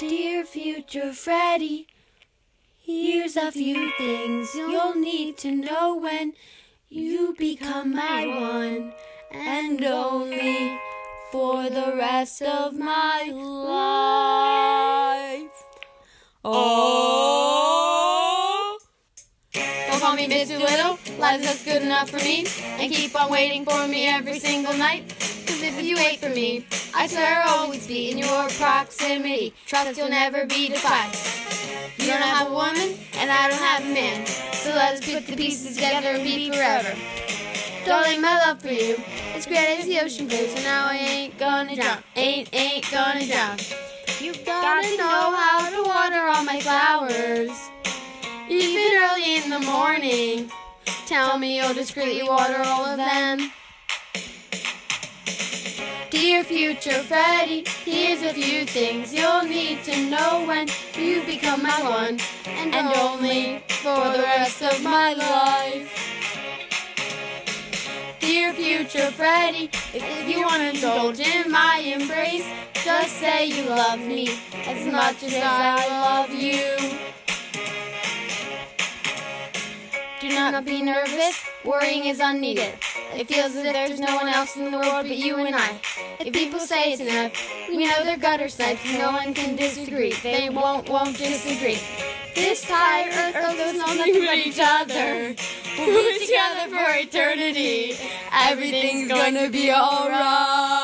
Dear future Freddy, here's a few things you'll need to know when you become my one and only for the rest of my life. Oh. Don't call me Miss Doolittle, life that's good enough for me. And keep on waiting for me every single night. Cause if you wait for me, I swear I'll always be in your proximity. Trust you'll never be defied. You don't have a woman, and I don't have a man. So let's put the pieces together and be forever. Darling, my love for you is great as the ocean blue, so now I ain't gonna drown. Ain't, ain't gonna drown. You gotta know how to water all my flowers. Even early in the morning. Tell me you'll discreetly water all of them. Dear future Freddy, here's a few things you'll need to know when you become my one and, only for the rest of my life. Dear future Freddy, if you want to indulge in my embrace, just say you love me as much as I love you. Do not be nervous, worrying is unneeded. It feels as if there's no one else in the world but you and I. If people say it's enough, we know they're gutter snipes, no one can disagree. They won't, won't disagree. This tired earth owes nothing but each other. We're together for eternity. Everything's gonna be alright.